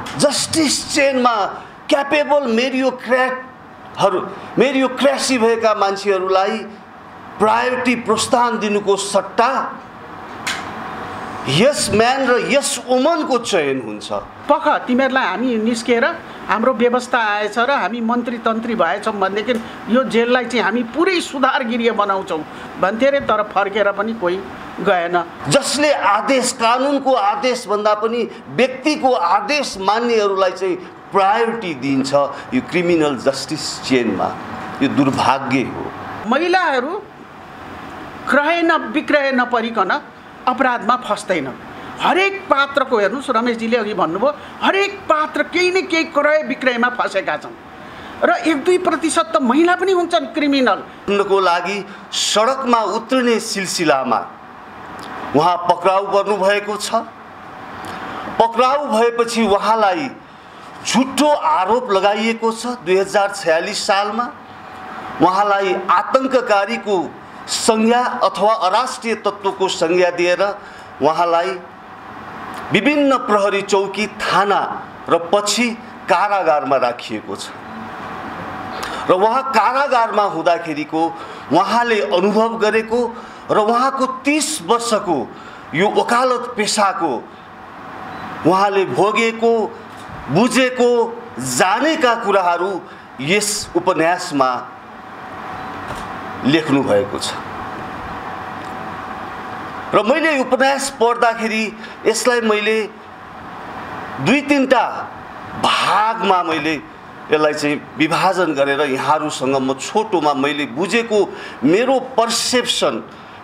Justice चेनमा capable मेरियोक्रेटहरू मेरियोक्रेसी भएका मान्छेहरूलाई प्रायोरिटी प्रोत्साहन दिनुको सट्टा यस म्यान र यस वुमनको चयन हुन्छ। पख तिमीहरूलाई हामी निस्किएर हाम्रो व्यवस्था आएछ र हामी मन्त्री तन्त्री भएछौँ भनेदेखि यो जेललाई चाहिँ हामी पुरै सुधारगिरिय बनाउँछौँ भन्थे अरे तर फर्केर पनि कोही गएन। जसले आदेश कानुनको आदेशभन्दा पनि व्यक्तिको आदेश मान्नेहरूलाई चाहिँ प्रायोरिटी दिन्छ यो क्रिमिनल जस्टिस चेनमा। यो दुर्भाग्य हो। महिलाहरू क्रय न विक्रय नपरिकन अपराधमा फस्दैन। हरेक पात्रको हेर्नुहोस् रमेशजीले अघि भन्नुभयो हरेक पात्र केही न केही क्रय विक्रयमा फँसेका छन्। र एक दुई प्रतिशत त महिला पनि हुन्छन् क्रिमिनल। को लागि सडकमा उत्रिने सिलसिलामा उहाँ पक्राउ गर्नुभएको छ। पक्राउ भएपछि उहाँलाई झुटो आरोप लगाइएको छ। दुई हजार छयालिस सालमा उहाँलाई आतङ्ककारीको संज्ञा अथवा अराष्ट्रिय तत्त्वको संज्ञा दिएर उहाँलाई विभिन्न प्रहरी चौकी थाना र पछि कारागारमा राखिएको छ। र उहाँ कारागारमा हुँदाखेरिको उहाँले अनुभव गरेको र उहाँको तिस वर्षको यो वकालत पेसाको उहाँले भोगेको बुझेको जानेका कुराहरू यस उपन्यासमा लेख्नु भएको छ। र मैले उपन्यास पढ्दाखेरि यसलाई मैले दुई तिनवटा भागमा मैले यसलाई चाहिँ विभाजन गरेर यहाँहरूसँग म छोटोमा मैले बुझेको मेरो पर्सेप्सन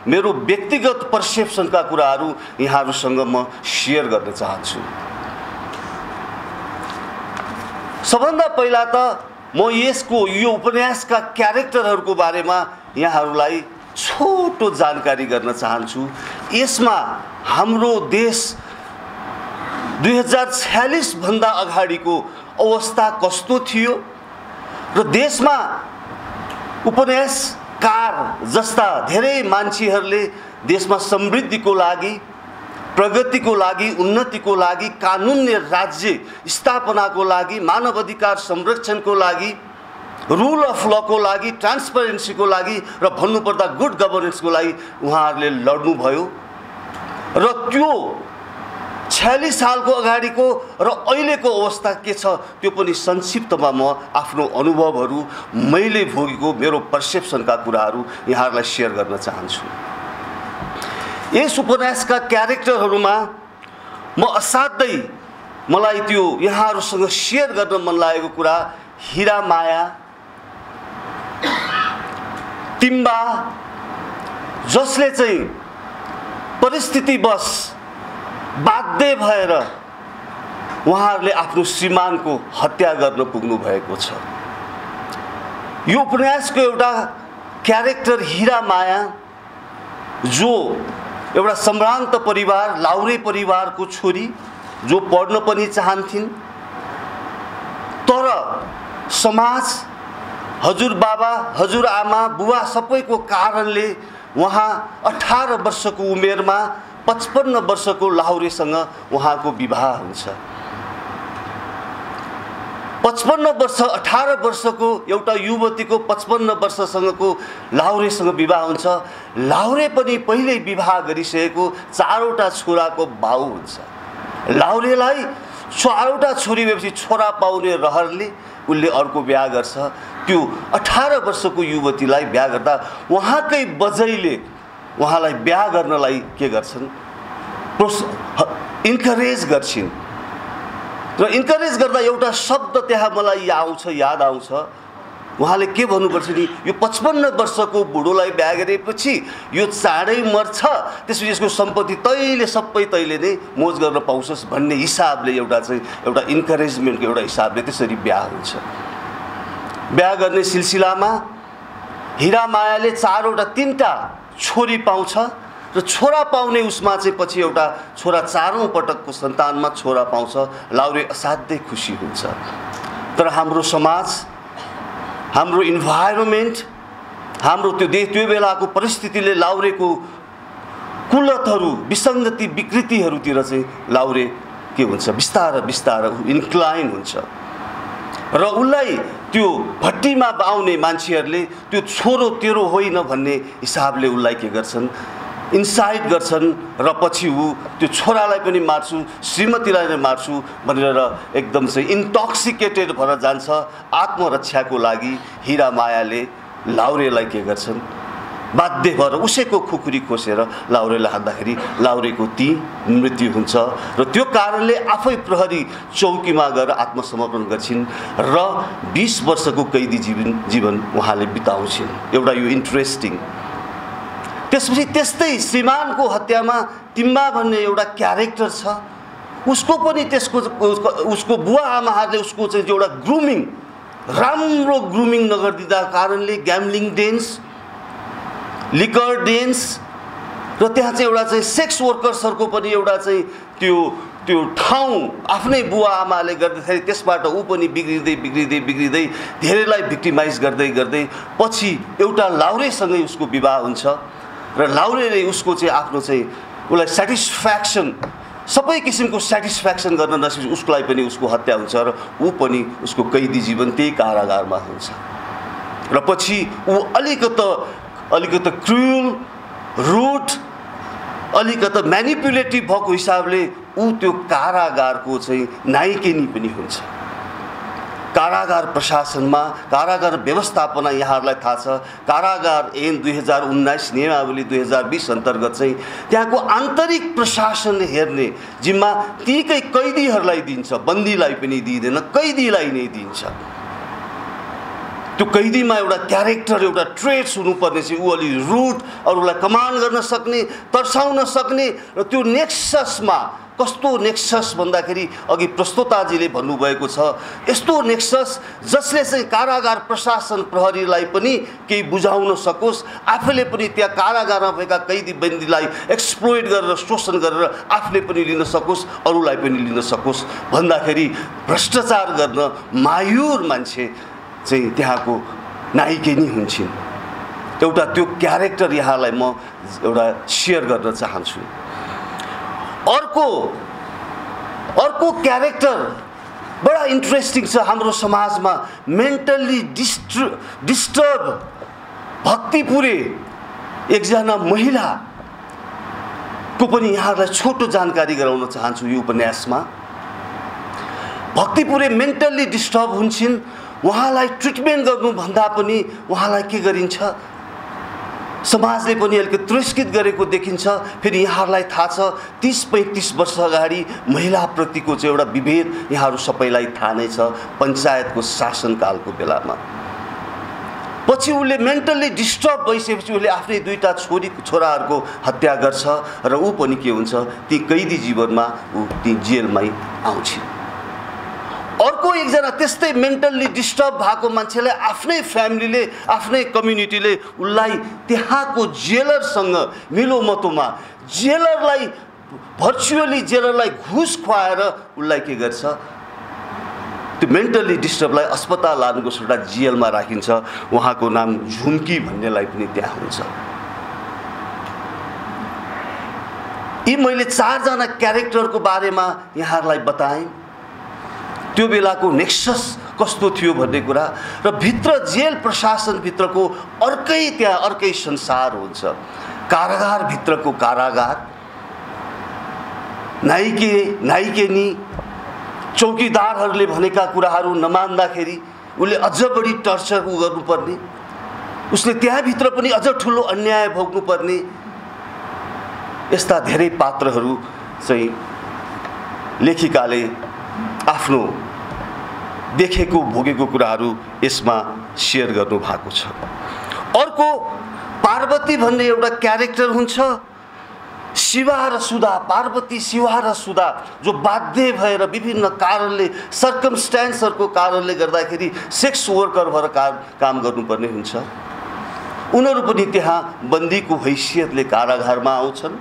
मेरो व्यक्तिगत पर्सेप्सनका कुराहरू यहाँहरूसँग म सेयर गर्न चाहन्छु। सबभन्दा पहिला त म यसको यो उपन्यासका क्यारेक्टरहरूको बारेमा यहाँहरूलाई छोटो जानकारी गर्न चाहन्छु। यसमा हाम्रो देश दुई हजार छ्यालिसभन्दा अगाडिको अवस्था कस्तो थियो र देशमा उपन्यासकार जस्ता धेरै मान्छेहरूले देशमा समृद्धिको लागि प्रगतिको लागि उन्नतिको लागि कानुन्य राज्य स्थापनाको लागि मानव अधिकार संरक्षणको लागि रुल अफ लको लागि ट्रान्सपरेन्सीको लागि र भन्नुपर्दा गुड गभर्नेन्सको लागि उहाँहरूले लड्नुभयो र त्यो छयालिस सालको अगाडिको र अहिलेको अवस्था के छ त्यो पनि संक्षिप्तमा म आफ्नो अनुभवहरू मैले भोगेको मेरो पर्सेप्सनका कुराहरू यहाँहरूलाई सेयर गर्न चाहन्छु। यस उपन्यासका क्यारेक्टरहरूमा म असाध्यै मलाई त्यो यहाँहरूसँग सेयर गर्न मन लागेको कुरा हिरा माया तिम्बा जसले चाहिँ परिस्थितिवश बाध्य भएर उहाँहरूले आफ्नो श्रीमानको हत्या गर्न पुग्नु भएको छ। यो उपन्यासको एउटा क्यारेक्टर हिरा माया जो एउटा सम्भ्रान्त परिवार लाउरे परिवारको छोरी जो पढ्न पनि चाहन्थिन् तर समाज हजुर बाबा हजुर आमा बुवा सबैको कारणले उहाँ अठार वर्षको उमेरमा पचपन्न वर्षको लाहुरेसँग उहाँको विवाह हुन्छ। पचपन्न वर्ष अठार वर्षको एउटा युवतीको पचपन्न वर्षसँगको लाहुरेसँग विवाह हुन्छ। लाहुरे पनि पहिल्यै विवाह गरिसकेको चारवटा छोराको भाउ हुन्छ। लाहुरेलाई चारवटा छोरी भएपछि छोरा पाउने रहरले उसले अर्को बिहा गर्छ। त्यो अठार वर्षको युवतीलाई बिहा गर्दा उहाँकै बजैले उहाँलाई बिहा गर्नलाई के गर्छन्? प्रोस इन्करेज गर्छिन्। र इन्करेज गर्दा एउटा शब्द त्यहाँ मलाई आउँछ याद आउँछ। उहाँले के भन्नुपर्छ नि यो पचपन्न वर्षको बुढोलाई बिहा गरेपछि यो चाँडै मर्छ त्यसपछि यसको सम्पत्ति तैँले सबै तैँले नै मोज गर्न पाउँछस् भन्ने हिसाबले एउटा चाहिँ एउटा इन्करेजमेन्टको एउटा हिसाबले त्यसरी बिहा हुन्छ। बिहा गर्ने सिलसिलामा हिरा मायाले चारवटा तिनवटा छोरी पाउँछ र छोरा पाउने उसमा चाहिँ पछि एउटा छोरा चारौँ पटकको सन्तानमा छोरा पाउँछ लाउरे असाध्यै खुसी हुन्छ। तर हाम्रो समाज हाम्रो इन्भाइरोमेन्ट हाम्रो त्यो देश त्यो बेलाको परिस्थितिले लाउरेको कुलतहरू विसङ्गति विकृतिहरूतिर चाहिँ लाउरे के हुन्छ? बिस्तार बिस्तार इन्क्लाइन हुन्छ। र उसलाई त्यो भट्टीमा आउने मान्छेहरूले त्यो छोरो तेरो होइन भन्ने हिसाबले उसलाई के गर्छन्? इन्साइट गर्छन् र पछि ऊ त्यो छोरालाई पनि मार्छु श्रीमतीलाई नै मार्छु भनेर एकदम चाहिँ इन्टोक्सिकेटेड भएर जान्छ आत्मरक्षाको लागि हिरा मायाले लाउरेलाई के गर्छन्? बाध्य भएर उसैको खुकुरी खोसेर लाउरेलाई हान्दाखेरि लाउरेको ती मृत्यु हुन्छ र त्यो कारणले आफै प्रहरी चौकीमा गएर आत्मसमर्पण गर्छिन् र बिस वर्षको कैदी जीवन जीवन उहाँले बिताउँछिन्। एउटा यो इन्ट्रेस्टिङ त्यसपछि त्यस्तै श्रीमानको हत्यामा तिम्बा भन्ने एउटा क्यारेक्टर छ। उसको पनि त्यसको उसको बुवा आमाहरूले उसको चाहिँ एउटा ग्रुमिङ राम्रो ग्रुमिङ नगरिदिँदा कारणले ग्याम्लिङ डेन्स लिकर डेन्स र त्यहाँ चाहिँ एउटा चाहिँ सेक्स वर्कर्सहरूको पनि एउटा चाहिँ त्यो त्यो ठाउँ आफ्नै बुवा आमाले गर्दाखेरि त्यसबाट ऊ पनि बिग्रिँदै बिग्रिँदै बिग्रिँदै धेरैलाई भिक्टिमाइज गर्दै गर्दै पछि एउटा लाउरेसँगै उसको विवाह हुन्छ। र लाउरेले उसको चाहिँ आफ्नो चाहिँ उसलाई सेटिस्फ्याक्सन सबै किसिमको सेटिस्फ्याक्सन गर्न नसके उसकोलाई पनि उसको हत्या हुन्छ र ऊ पनि उसको कैदी जीवन त्यही कारागारमा हुन्छ। र पछि ऊ अलिकत अलिकति क्रुल रुट अलिकति म्यानिपुलेटिभ भएको हिसाबले ऊ त्यो कारागारको चाहिँ नायिकेनी पनि हुन्छ। कारागार प्रशासनमा कारागार व्यवस्थापना यहाँहरूलाई थाहा छ। कारागार ऐन दुई हजार उन्नाइस नियमावली दुई हजार बिस अन्तर्गत चाहिँ त्यहाँको आन्तरिक प्रशासन हेर्ने जिम्मा तीकै कैदीहरूलाई दिन्छ बन्दीलाई पनि दिँदैन कैदीलाई नै दिन्छ। त्यो कैदीमा एउटा क्यारेक्टर एउटा ट्रेड्स हुनुपर्ने चाहिँ ऊ अलि रुट अरूलाई कमान्ड गर्न सक्ने तर्साउन सक्ने र त्यो नेक्ससमा कस्तो नेक्सस भन्दाखेरि अघि प्रस्तोताजीले भन्नुभएको छ यस्तो नेक्सस जसले चाहिँ कारागार प्रशासन प्रहरीलाई पनि केही बुझाउन सकोस् आफैले पनि त्यहाँ कारागारमा भएका कैदी बन्दीलाई एक्सप्लोइट गरेर शोषण गरेर आफूले पनि लिन सकोस् अरूलाई पनि लिन सकोस् भन्दाखेरि भ्रष्टाचार गर्न मायुर मान्छे चाहिँ त्यहाँको नायिके नै हुन्छन्। एउटा त्यो क्यारेक्टर यहाँलाई म एउटा सेयर गर्न चाहन्छु। अर्को अर्को क्यारेक्टर बडा इन्ट्रेस्टिङ छ हाम्रो समाजमा मेन्टल्ली डिस्ट्र डिस्टर्ब भक्तिपुरे एकजना महिलाको पनि यहाँहरूलाई छोटो जानकारी गराउन चाहन्छु यो उपन्यासमा। भक्तिपुरे मेन्टल्ली डिस्टर्ब हुन्छन् उहाँलाई ट्रिटमेन्ट गर्नुभन्दा पनि उहाँलाई के गरिन्छ? समाजले पनि अलिकति तिरस्कृत गरेको देखिन्छ। फेरि यहाँहरूलाई थाहा छ तिस पैँतिस वर्ष अगाडि महिलाप्रतिको चाहिँ एउटा विभेद यहाँहरू सबैलाई थाहा नै छ पञ्चायतको शासनकालको बेलामा। पछि उसले मेन्टल्ली डिस्टर्ब भइसकेपछि उसले आफ्नै दुईवटा छोरी छोराहरूको हत्या गर्छ र ऊ पनि के हुन्छ ती कैदी जीवनमा ऊ ती जेलमै आउँछ अर्को एकजना त्यस्तै मेन्टल्ली डिस्टर्ब भएको मान्छेलाई आफ्नै फ्यामिलीले आफ्नै कम्युनिटीले उसलाई त्यहाँको जेलरसँग मिलोमतोमा जेलरलाई भर्चुअली जेलरलाई घुस खुवाएर उसलाई के गर्छ? त्यो मेन्टल्ली डिस्टर्बलाई अस्पताल लानुको एउटा जेलमा राखिन्छ। उहाँको नाम झुम्की भन्नेलाई पनि त्यहाँ हुन्छ। यी मैले चारजना क्यारेक्टरको बारेमा यहाँहरूलाई बताएँ। त्यो बेलाको नेक्सस कस्तो थियो भन्ने कुरा र भित्र जेल प्रशासनभित्रको अर्कै त्यहाँ अर्कै संसार हुन्छ। कारागारभित्रको कारागार नाइके नाइकेनी चौकीदारहरूले भनेका कुराहरू नमान्दाखेरि उसले अझ बढी टर्चर उ गर्नुपर्ने उसले त्यहाँभित्र पनि अझ ठुलो अन्याय भोग्नुपर्ने यस्ता धेरै पात्रहरू चाहिँ लेखिकाले आफ्नो देखेको भोगेको कुराहरू यसमा सेयर गर्नुभएको छ। अर्को पार्वती भन्ने एउटा क्यारेक्टर हुन्छ। शिवा र सुधा पार्वती शिवा र सुधा जो बाध्य भएर विभिन्न कारणले सर्कमस्ट्यान्सहरूको कारणले गर्दाखेरि सेक्स वर्कर भएर काम काम गर्नुपर्ने हुन्छ। उनीहरू पनि त्यहाँ बन्दीको हैसियतले कारागारमा आउँछन्।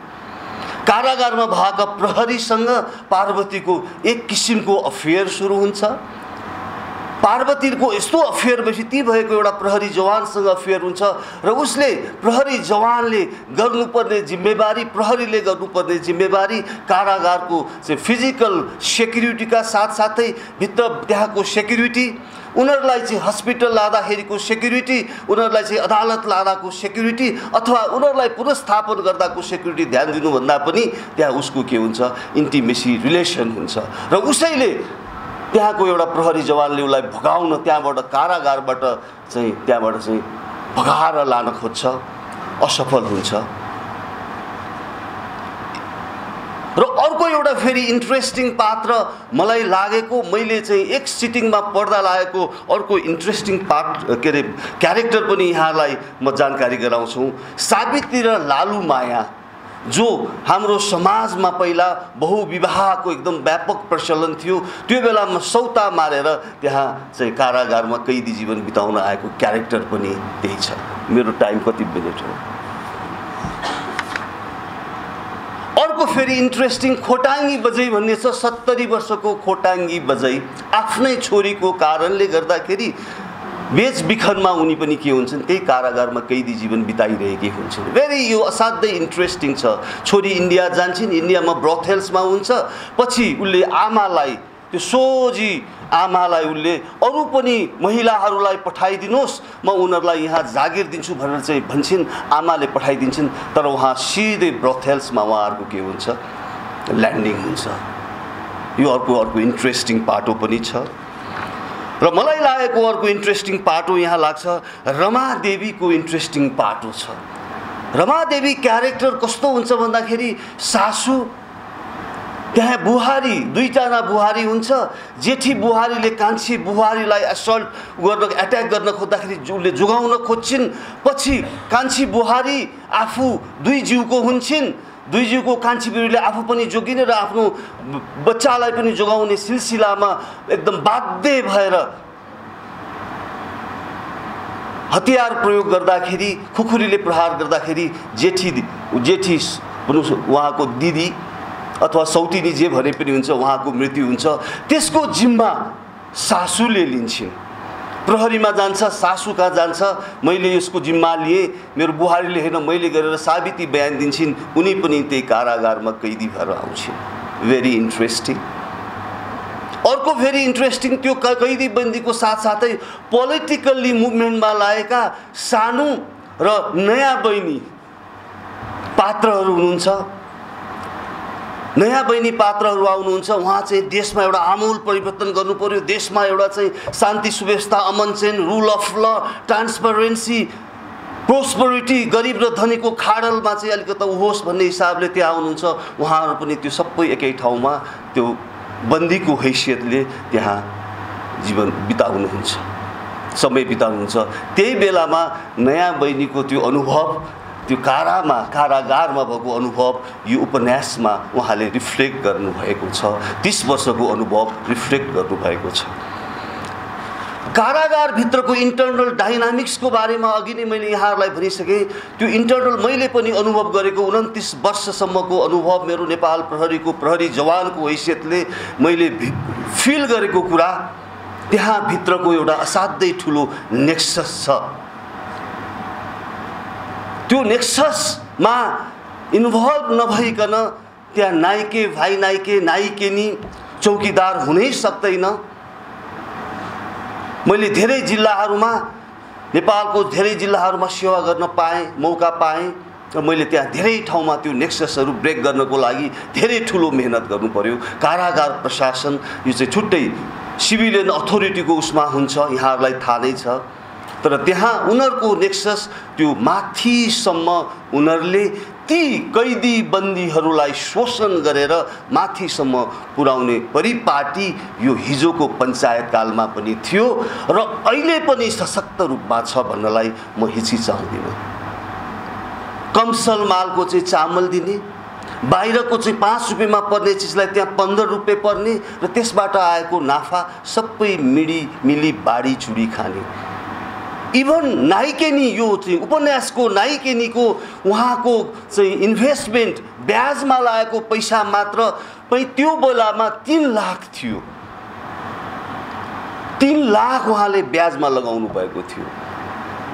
कारागारमा भएका प्रहरीसँग पार्वतीको एक किसिमको अफेयर सुरु हुन्छ। पार्वतीको यस्तो अफेयर भएपछि भएको एउटा प्रहरी जवानसँग अफेयर हुन्छ र उसले प्रहरी जवानले गर्नुपर्ने जिम्मेवारी प्रहरीले गर्नुपर्ने जिम्मेवारी कारागारको चाहिँ फिजिकल सेक्युरिटीका साथसाथै भित्र त्यहाँको सेक्युरिटी उनीहरूलाई चाहिँ हस्पिटल लाँदाखेरिको सेक्युरिटी उनीहरूलाई चाहिँ अदालत लाँदाको सेक्युरिटी अथवा उनीहरूलाई पुनस्थापन गर्दाको सेक्युरिटी ध्यान दिनुभन्दा पनि त्यहाँ उसको के हुन्छ? इन्टिमेसी रिलेसन हुन्छ। र उसैले त्यहाँको एउटा प्रहरी जवानले उसलाई भगाउन त्यहाँबाट कारागारबाट चाहिँ त्यहाँबाट चाहिँ भगाएर लान खोज्छ। असफल हुन्छ। र अर्को एउटा फेरि इन्ट्रेस्टिङ पात्र मलाई लागेको मैले चाहिँ एक सिटिङमा पढ्दा लागेको अर्को इन्ट्रेस्टिङ पार्ट के अरे क्यारेक्टर पनि यहाँलाई म जानकारी गराउँछु। सावित्री र लालु माया जो हाम्रो समाजमा पहिला बहुविवाहको एकदम व्यापक प्रचलन थियो त्यो बेलामा सौता मारेर त्यहाँ चाहिँ कारागारमा कैदी जीवन बिताउन आएको क्यारेक्टर पनि त्यही छ। मेरो टाइम कति मिनट हो अर्को फेरि इन्ट्रेस्टिङ खोटाङ्गी बजै भन्ने छ सत्तरी वर्षको खोटाङ्गी बजै। आफ्नै छोरीको कारणले गर्दाखेरि बेचबिखनमा उनी पनि के हुन्छन् त्यही कारागारमा कैदी जीवन बिताइरहेकी हुन्छन्। भेरी यो असाध्यै इन्ट्रेस्टिङ छ। छोरी इन्डिया जान्छन् इन्डियामा ब्रथेल्समा हुन्छ पछि उसले आमालाई त्यो सोझी आमालाई उसले अरू पनि महिलाहरूलाई पठाइदिनुहोस् म उनीहरूलाई यहाँ जागिर दिन्छु भनेर चाहिँ भन्छन् आमाले पठाइदिन्छन् तर उहाँ सिधै ब्रथेल्समा उहाँहरूको के हुन्छ? ल्यान्डिङ हुन्छ। यो अर्को अर्को इन्ट्रेस्टिङ पाटो पनि छ। र मलाई लागेको अर्को इन्ट्रेस्टिङ पाटो यहाँ लाग्छ रमादेवीको इन्ट्रेस्टिङ पाटो छ। रमादेवी क्यारेक्टर कस्तो हुन्छ भन्दाखेरि सासु त्यहाँ बुहारी दुईजना बुहारी हुन्छ। जेठी बुहारीले कान्छी बुहारीलाई एसल्ट गर्न एट्याक गर्न खोज्दाखेरि उसले जोगाउन खोज्छिन्। पछि कान्छी बुहारी आफू दुई जिउको हुन्छन्। दुई जिउको कान्छी बिरुले आफू पनि जोगिने र आफ्नो बच्चालाई पनि जोगाउने सिलसिलामा एकदम बाध्य भएर हतियार प्रयोग गर्दाखेरि खुकुरीले प्रहार गर्दाखेरि जेठी जेठी उहाँको दिदी अथवा सौतिनी जे भने पनि हुन्छ उहाँको मृत्यु हुन्छ त्यसको जिम्मा सासूले लिन्छन् प्रहरीमा जान्छ सासु कहाँ जान्छ? मैले यसको जिम्मा लिएँ मेरो बुहारीले होइन मैले गरेर साबिती बयान दिन्छन् उनी पनि त्यही कारागारमा कैदी भएर आउँछन्। भेरी इन्ट्रेस्टिङ अर्को भेरी इन्ट्रेस्टिङ त्यो कैदी बन्दीको साथसाथै पोलिटिकल्ली मुभमेन्टमा लागेका सानो र नयाँ बहिनी पात्रहरू हुनुहुन्छ। नयाँ बहिनी पात्रहरू आउनुहुन्छ उहाँ चाहिँ देशमा एउटा आमूल परिवर्तन गर्नु पऱ्यो देशमा एउटा चाहिँ शान्ति सुव्यवस्था अमन chain rule of law transparency prosperity गरिब र धनीको खाडलमा चाहिँ अलिकति होस् भन्ने हिसाबले त्यहाँ आउनुहुन्छ। उहाँहरू पनि त्यो सबै एकै ठाउँमा त्यो बन्दीको हैसियतले त्यहाँ जीवन बिताउनुहुन्छ। समय बिताउनुहुन्छ। त्यही बेलामा नयाँ बहिनीको त्यो अनुभव त्यो कारामा कारागारमा भएको अनुभव यो उपन्यासमा उहाँले रिफ्लेक्ट गर्नुभएको छ। तिस वर्षको अनुभव रिफ्लेक्ट गर्नुभएको छ। कारागारभित्रको इन्टरनल डाइनामिक्सको बारेमा अघि नै मैले यहाँहरूलाई भनिसकेँ। त्यो इन्टरनल मैले पनि अनुभव गरेको उन्तिस वर्षसम्मको अनुभव मेरो नेपाल प्रहरीको प्रहरी जवानको हैसियतले मैले फिल गरेको कुरा त्यहाँभित्रको एउटा असाध्यै ठुलो नेक्सस छ। त्यो नेक्ससमा इन्भल्भ नभइकन त्यहाँ नाइके भाइ नाइके नाइकेनी चौकीदार हुनै सक्दैन। मैले धेरै जिल्लाहरूमा नेपालको धेरै जिल्लाहरूमा सेवा गर्न पाएँ मौका पाएँ र मैले त्यहाँ धेरै ठाउँमा त्यो नेक्ससहरू ब्रेक गर्नको लागि धेरै ठुलो मेहनत गर्नु पऱ्यो कारागार प्रशासन यो चाहिँ छुट्टै सिभिलियन अथोरिटीको उसमा हुन्छ यहाँहरूलाई थाहा नै छ। तर त्यहाँ उनीहरूको नेक्सस त्यो माथिसम्म उनीहरूले ती कैदी बन्दीहरूलाई शोषण गरेर माथिसम्म पुर्याउने परिपाटी यो हिजोको पञ्चायतकालमा पनि थियो र अहिले पनि सशक्त रूपमा छ भन्नलाई म हिचिचाउँदिनँ कमसल मालको चाहिँ चामल दिने बाहिरको चाहिँ पाँच रुपियाँमा पर्ने चिजलाई त्यहाँ पन्ध्र रुपियाँ पर्ने र त्यसबाट आएको नाफा सबै मिडी मिली बाढी चुडी खाने। इभन नाइकेनी यो चाहिँ उपन्यासको नाइकेनीको उहाँको चाहिँ इन्भेस्टमेन्ट ब्याजमा लागेको पैसा मात्र त्यो बेलामा तिन लाख थियो तिन लाख उहाँले ब्याजमा लगाउनु भएको थियो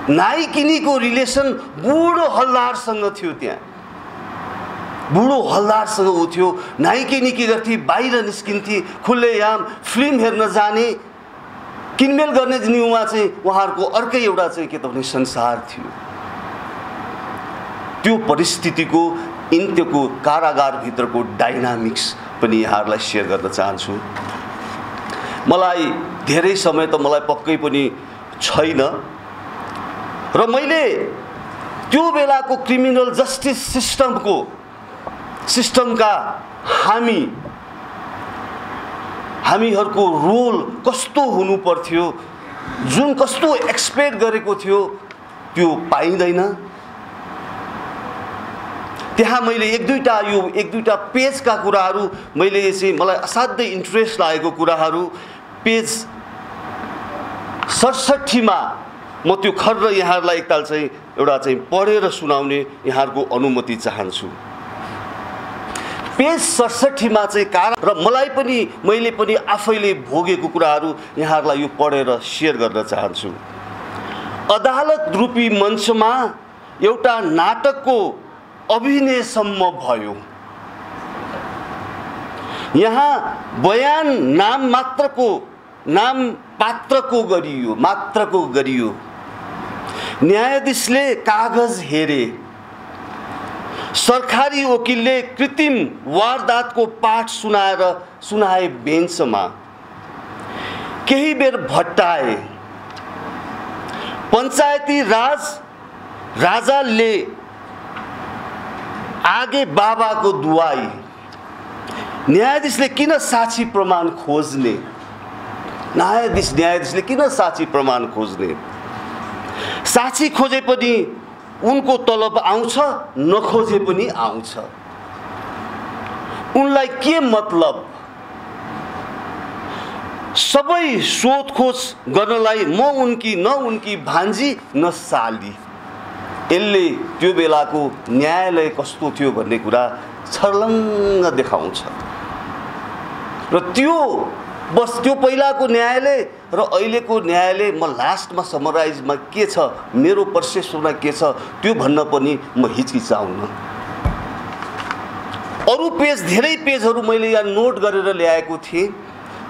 नाइकिनीको रिलेसन बुढो हल्दारसँग थियो त्यहाँ बुढो हल्दारसँग ऊ थियो नाइकिनी के गर्थे बाहिर निस्किन्थे खुल्लेआम फिल्म हेर्न जाने किनमेल गर्ने न्युमा चाहिँ उहाँहरूको अर्कै एउटा चाहिँ के त भने संसार थियो। त्यो परिस्थितिको इन्त्यको कारागारभित्रको डाइनामिक्स पनि यहाँहरूलाई सेयर गर्न चाहन्छु। मलाई धेरै समय त मलाई पक्कै पनि छैन। र मैले त्यो बेलाको क्रिमिनल जस्टिस सिस्टमको सिस्टमका हामी हामीहरूको रोल कस्तो हुनु पर्थ्यो जुन कस्तो एक्सपेक्ट गरेको थियो त्यो पाइँदैन। त्यहाँ मैले एक दुईवटा यो एक दुईवटा पेजका कुराहरू मैले चाहिँ मलाई असाध्यै इन्ट्रेस्ट लागेको कुराहरू पेज सडसट्ठीमा म त्यो खर यहाँहरूलाई एकताल चाहिँ एउटा चाहिँ पढेर सुनाउने यहाँहरूको अनुमति चाहन्छु। पेज सडसट्ठीमा चाहिँ कारण र मलाई पनि मैले पनि आफैले भोगेको कुराहरू यहाँहरूलाई यो पढेर सेयर गर्न चाहन्छु। अदालत रूपी मञ्चमा एउटा नाटकको अभिनयसम्म भयो। यहाँ बयान नाम मात्रको नाम पात्रको गरियो मात्रको गरियो। न्यायाधीशले कागज हेरे। सरकारी वकिलले कृत्रिम वारदातको पाठ सुनाएर सुनाए बेन्चमा केही बेर भट्टाए। पञ्चायती राज राजाले आगे बाबाको दुवाई न्यायाधीशले किन साक्षी प्रमाण खोज्ने? न्यायाधीश न्यायाधीशले किन साक्षी प्रमाण खोज्ने? साक्षी खोजे पनि उनको तलब आउँछ नखोजे पनि आउँछ। उनलाई के मतलब? सबै सोधखोज गर्नलाई म उनकी न उनकी भान्जी न साली। यसले त्यो बेलाको न्यायालय कस्तो थियो भन्ने कुरा छर्लङ्ग देखाउँछ। र त्यो बस त्यो पहिलाको न्यायालय र अहिलेको न्यायालय म लास्टमा समराइजमा के छ मेरो पर्सेप्सनमा के छ त्यो भन्न पनि म हिचकिचाउन। अरू पेज धेरै पेजहरू मैले यहाँ नोट गरेर ल्याएको थिएँ।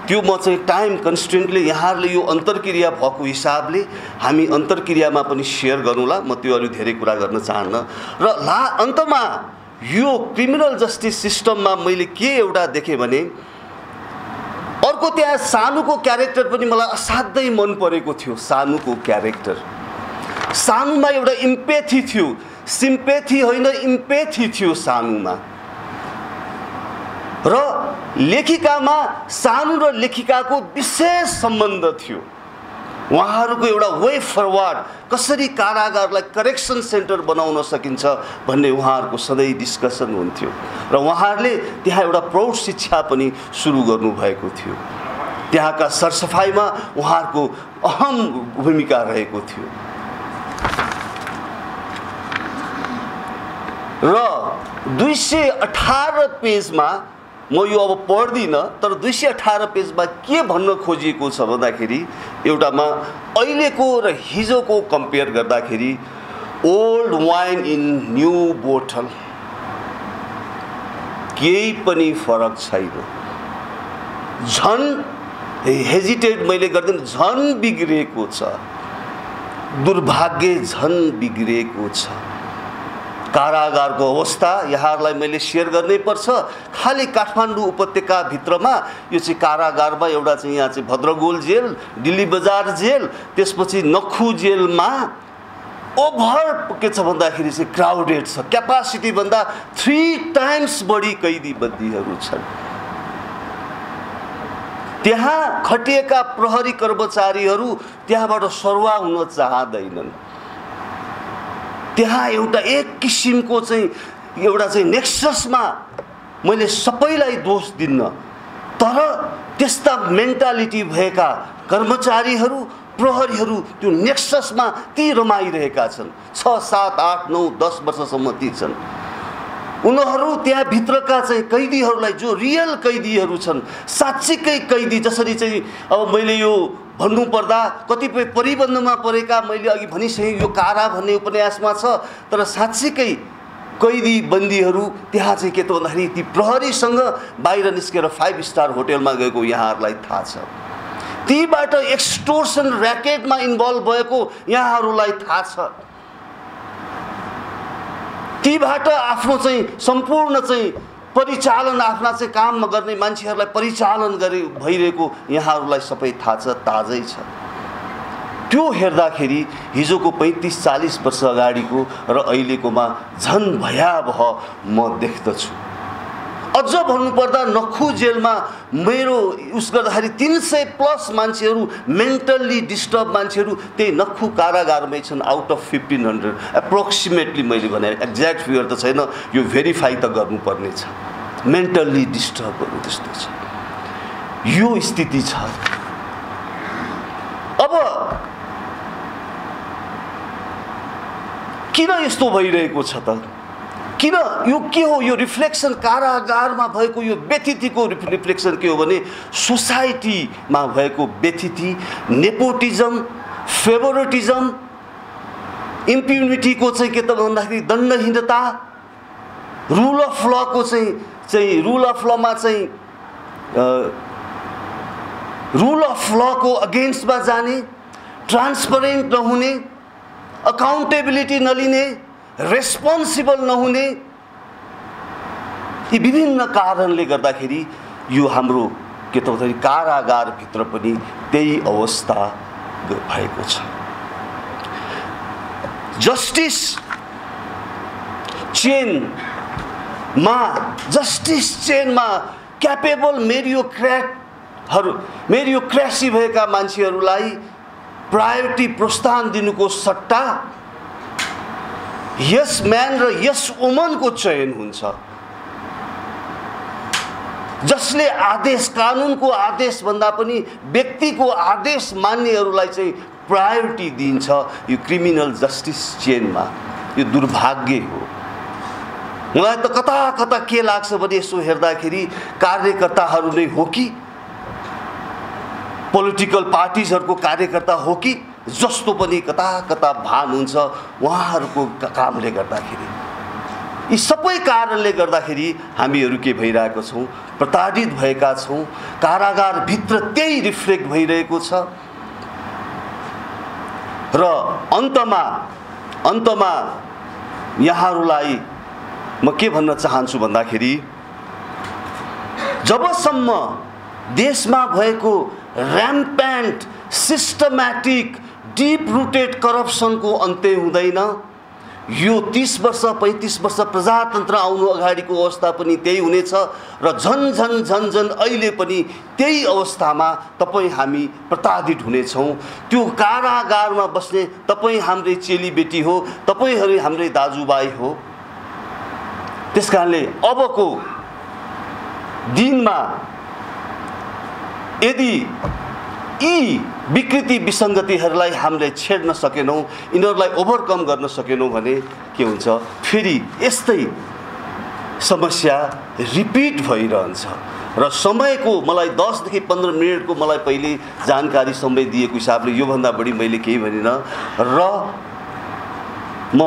त्यो म चाहिँ टाइम कन्सटेन्टले यहाँहरूले यो अन्तर्क्रिया भएको हिसाबले हामी अन्तर्क्रियामा पनि सेयर गरौँला। म त्यो अलिक धेरै कुरा गर्न चाहन्न। र ला अन्तमा यो क्रिमिनल जस्टिस सिस्टममा मैले के एउटा देखेँ भने अर्को त्यहाँ सानुको क्यारेक्टर पनि मलाई असाध्यै मन परेको थियो सानुको क्यारेक्टर सानुमा एउटा इम्पेथी थियो। सिम्पेथी होइन इम्पेथी थियो सानुमा। र लेखिकामा सानु र लेखिकाको विशेष सम्बन्ध थियो। उहाँहरूको एउटा वे फरवार्ड कसरी कारागारलाई करेक्सन सेन्टर बनाउन सकिन्छ भन्ने उहाँहरूको सधैँ डिस्कसन हुन्थ्यो। र उहाँहरूले त्यहाँ एउटा प्रौढ शिक्षा पनि सुरु गर्नुभएको थियो। त्यहाँका सरसफाइमा उहाँहरूको अहम भूमिका रहेको थियो। र दुई सय अठार पेजमा म यो अब पढ्दिनँ तर दुई सय अठार पेजमा के भन्न खोजिएको छ भन्दाखेरि एउटामा अहिलेको र हिजोको कम्पेयर गर्दाखेरि old wine in new bottle. केही पनि फरक छैन। झन् हेजिटेट मैले गर्दिनँ झन् बिग्रिएको छ। दुर्भाग्य झन् बिग्रिएको छ। कारागारको अवस्था यहाँहरूलाई मैले सेयर गर्नै पर्छ। खालि काठमाडौँ उपत्यकाभित्रमा यो चाहिँ कारागारमा एउटा चाहिँ यहाँ चाहिँ भद्रगोल जेल दिल्ली बजार जेल त्यसपछि नखु जेलमा ओभर के छ भन्दाखेरि चाहिँ क्राउडेड छ। क्यापासिटीभन्दा थ्री टाइम्स बढी कैदी बन्दीहरू छन्। त्यहाँ खटिएका प्रहरी कर्मचारीहरू त्यहाँबाट सरुवा हुन चाहँदैनन्। त्यहाँ एउटा एक किसिमको चाहिँ एउटा चाहिँ नेक्ससमा मैले सबैलाई दोष दिन्न। तर त्यस्ता मेन्टालिटी भएका कर्मचारीहरू प्रहरीहरू त्यो नेक्ससमा ती रमाइरहेका छन्। छ सात आठ नौ दस वर्षसम्म ती छन्। उनीहरू त्यहाँभित्रका चाहिँ कैदीहरूलाई जो रियल कैदीहरू छन् साँच्चीकै कैदी जसरी चाहिँ अब मैले यो भन्नुपर्दा कतिपय परिबन्धमा परेका मैले अघि भनिसकेँ यो कारा भन्ने उपन्यासमा छ तर साँच्चीकै कैदी बन्दीहरू त्यहाँ चाहिँ के त भन्दाखेरि ती प्रहरीसँग बाहिर निस्केर फाइभ स्टार होटेलमा गएको यहाँहरूलाई थाहा छ। तीबाट एक्सटोर्सन ऱ्याकेटमा इन्भल्भ भएको यहाँहरूलाई थाहा छ। तीबाट आफ्नो चाहिँ सम्पूर्ण चाहिँ परिचालन आफ्ना चाहिँ काममा गर्ने मान्छेहरूलाई परिचालन गरे भइरहेको यहाँहरूलाई सबै थाहा छ ताजै छ। त्यो हेर्दाखेरि हिजोको पैँतिस चालिस वर्ष अगाडिको र अहिलेकोमा झन् भयावह म देख्दछु। अझ भन्नुपर्दा नखु जेलमा मेरो उस गर्दाखेरि तिन सय प्लस मान्छेहरू मेन्टल्ली डिस्टर्ब मान्छेहरू त्यही नखु कारागारमै छन् out of fifteen hundred approximately मैले भने एक्ज्याक्ट फिगर त छैन यो भेरिफाई त गर्नुपर्ने छ। मेन्टल्ली डिस्टर्बहरू त्यस्तो छ। यो स्थिति छ। अब किन यस्तो भइरहेको छ त? किन यो के हो? यो रिफ्लेक्सन कारागारमा भएको यो व्यथितिको रिफ्लेक्सन के हो भने सोसाइटीमा भएको व्यथिति नेपोटिजम फेभरेटिजम इम्प्युनिटीको चाहिँ के त भन्दाखेरि दण्डहीनता रुल अफ लको चाहिँ चाहिँ रुल अफ लमा चाहिँ रुल अफ लको अगेन्स्टमा जाने ट्रान्सपरेन्ट नहुने अकाउन्टेबिलिटी नलिने रेस्पोन्सिबल नहुने यी विभिन्न कारणले गर्दाखेरि यो हाम्रो के त भन्दाखेरि कारागारभित्र पनि त्यही अवस्था भएको छ। जस्टिस चेनमा जस्टिस चेनमा क्यापेबल मेरियोक्र्याटहरू मेरियोक्रासी भएका मान्छेहरूलाई प्रायोरिटी प्रोत्साहन दिनुको सट्टा यस म्यान र यस वुमनको चयन हुन्छ। जसले आदेश कानुनको आदेशभन्दा पनि व्यक्तिको आदेश मान्नेहरूलाई चाहिँ प्रायोरिटी दिन्छ। यो क्रिमिनल जस्टिस चेनमा यो दुर्भाग्य हो। मलाई त कता कता के लाग्छ भने यसो हेर्दाखेरि कार्यकर्ताहरू नै हो कि? पोलिटिकल पार्टिजहरूको कार्यकर्ता हो कि? जस्तो पनि कता कता भान हुन्छ उहाँहरूको कामले गर्दाखेरि। यी सबै कारणले गर्दाखेरि हामीहरू के भइरहेको छौँ? प्रताडित भएका छौँ। कारागारभित्र त्यही रिफ्लेक्ट भइरहेको छ। र अन्तमा अन्तमा यहाँहरूलाई म के भन्न चाहन्छु भन्दाखेरि जबसम्म देशमा भएको ऱ्याम्प्यान्ट सिस्टमेटिक डिप रुटेड करप्सनको अन्त्य हुँदैन। यो तिस वर्ष पैँतिस वर्ष प्रजातन्त्र आउनु अगाडिको अवस्था पनि त्यही हुनेछ र झन् झन् झन् झन् अहिले पनि त्यही अवस्थामा तपाईँ हामी प्रताडित हुनेछौँ। त्यो कारागारमा बस्ने तपाईँ हाम्रै चेलीबेटी हो तपाईँहरू हाम्रै दाजुभाइ हो। त्यस कारणले अबको दिनमा यदि यी विकृति विसङ्गतिहरूलाई हामीले छेड्न सकेनौँ यिनीहरूलाई ओभरकम गर्न सकेनौँ भने के हुन्छ? फेरि यस्तै समस्या रिपिट भइरहन्छ। र समयको मलाई दसदेखि पन्ध्र मिनटको मलाई पहिले जानकारी समय दिएको हिसाबले योभन्दा बढी मैले केही भनिनँ। र म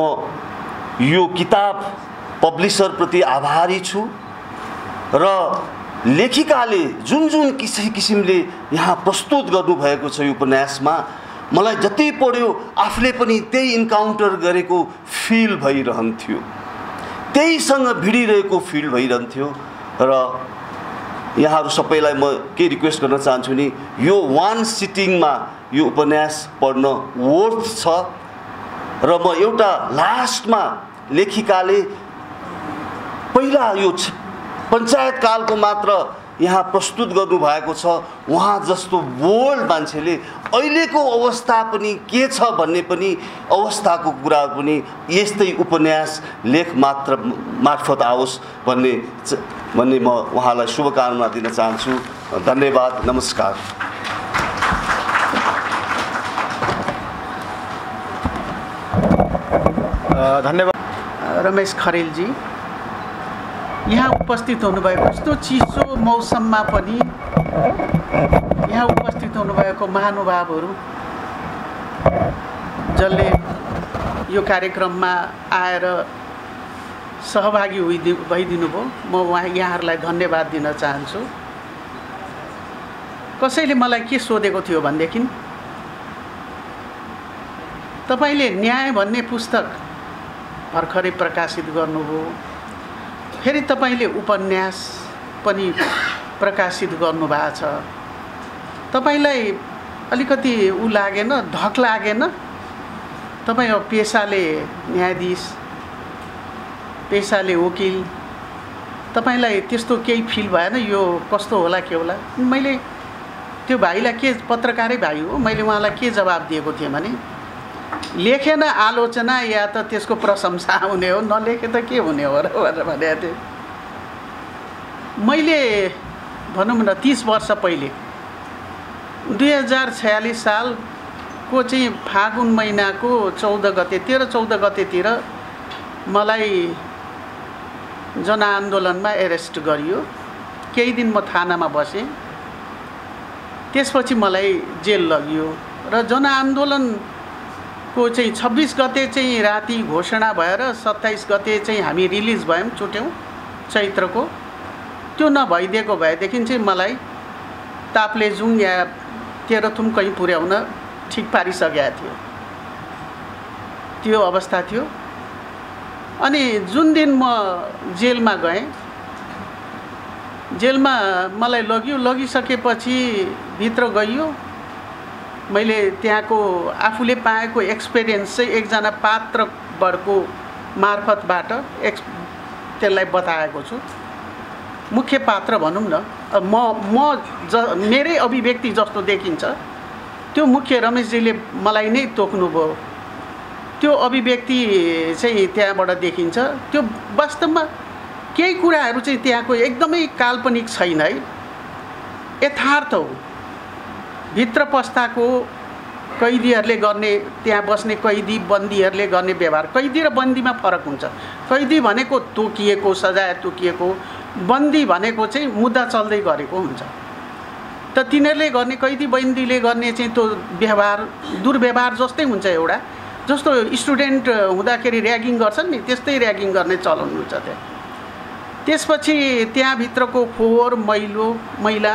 यो किताब पब्लिसरप्रति आभारी छु। र लेखिकाले जुन जुन किसिम किसिमले यहाँ प्रस्तुत गर्नुभएको छ यो उपन्यासमा मलाई जति पढ्यो आफूले पनि त्यही इन्काउन्टर गरेको फिल भइरहन्थ्यो। त्यहीसँग भिडिरहेको फिल भइरहन्थ्यो र यहाँहरू सबैलाई म के रिक्वेस्ट गर्न चाहन्छु नि यो वान सिटिङमा यो उपन्यास पढ्न वर्थ छ र म एउटा लास्टमा लेखिकाले पहिला यो पञ्चायत कालको मात्र यहाँ प्रस्तुत गर्नुभएको छ। उहाँ जस्तो बोल्ड मान्छेले अहिलेको अवस्था पनि के छ भन्ने पनि अवस्थाको कुरा पनि यस्तै उपन्यास लेख मात्र मार्फत आओस् भन्ने भन्ने म उहाँलाई शुभकामना दिन चाहन्छु। धन्यवाद नमस्कार। धन्यवाद। रमेश खरेलजी। यहाँ उपस्थित हुनुभएको यस्तो चिसो मौसममा पनि यहाँ उपस्थित हुनुभएको महानुभावहरू जसले यो कार्यक्रममा आएर सहभागी होइदि भइदिनु म उहाँ यहाँहरूलाई धन्यवाद दिन चाहन्छु। कसैले मलाई के सोधेको थियो भनेदेखि तपाईँले न्याय भन्ने पुस्तक भर्खरै प्रकाशित गर्नुभयो। फेरि तपाईँले उपन्यास पनि प्रकाशित गर्नुभएको छ। तपाईँलाई अलिकति ऊ लागेन धक लागेन? तपाईँ अब पेसाले न्यायाधीश पेसाले वकिल तपाईँलाई त्यस्तो केही फिल भएन? यो कस्तो होला के होला? मैले त्यो भाइलाई के पत्रकारै भाइ हो मैले उहाँलाई के जवाब दिएको थिएँ भने? लेखेन आलोचना या त त्यसको प्रशंसा हुने हो नलेखे त के हुने हो र भनेर भनेको थिएँ मैले भनौँ न तिस वर्ष पहिले दुई हजार छयालिस सालको चाहिँ फागुन महिनाको चौध गते तेह्र चौध गतेतिर मलाई जनआन्दोलनमा एरेस्ट गरियो। केही दिन म थानामा बसेँ। त्यसपछि मलाई जेल लगियो र जनआन्दोलनको चाहिँ छब्बिस गते चाहिँ राति घोषणा भएर सत्ताइस गते चाहिँ हामी रिलिज भयौँ छुट्यौँ चैत्रको। त्यो नभइदिएको भएदेखि चाहिँ मलाई ताप्लेजुङ या तेह्रथुम कहीँ पुर्याउन ठिक पारिसकेका थियो। त्यो अवस्था थियो। अनि जुन दिन म जेलमा गएँ जेलमा मलाई लग्यो लगिसकेपछि भित्र गइयो। मैले त्यहाँको आफूले पाएको एक्सपिरियन्स चाहिँ एकजना पात्रको मार्फतबाट एक्स त्यसलाई बताएको छु। मुख्य पात्र भनौँ न म म ज मेरै अभिव्यक्ति जस्तो देखिन्छ। त्यो मुख्य रमेशजीले मलाई नै तोक्नुभयो। त्यो अभिव्यक्ति चाहिँ त्यहाँबाट देखिन्छ। त्यो वास्तवमा केही कुराहरू चाहिँ त्यहाँको एकदमै काल्पनिक छैन है। यथार्थ हो। भित्र पस्ताको कैदीहरूले गर्ने त्यहाँ बस्ने कैदी बन्दीहरूले गर्ने व्यवहार। कैदी र बन्दीमा फरक हुन्छ। कैदी भनेको तोकिएको सजाय तोकिएको बन्दी भनेको चाहिँ मुद्दा चल्दै गरेको हुन्छ। त तिनीहरूले गर्ने कैदी बन्दीले गर्ने चाहिँ त्यो व्यवहार दुर्व्यवहार जस्तै हुन्छ एउटा। जस्तो स्टुडेन्ट हुँदाखेरि ऱ्यागिङ गर्छन् नि त्यस्तै ऱ्यागिङ गर्ने चलन हुन्छ त्यहाँ। त्यसपछि त्यहाँभित्रको फोहोर मैलो मैला